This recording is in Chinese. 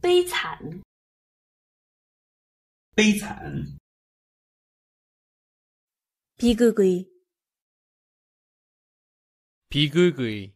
悲惨，悲惨，비극 의, 비극의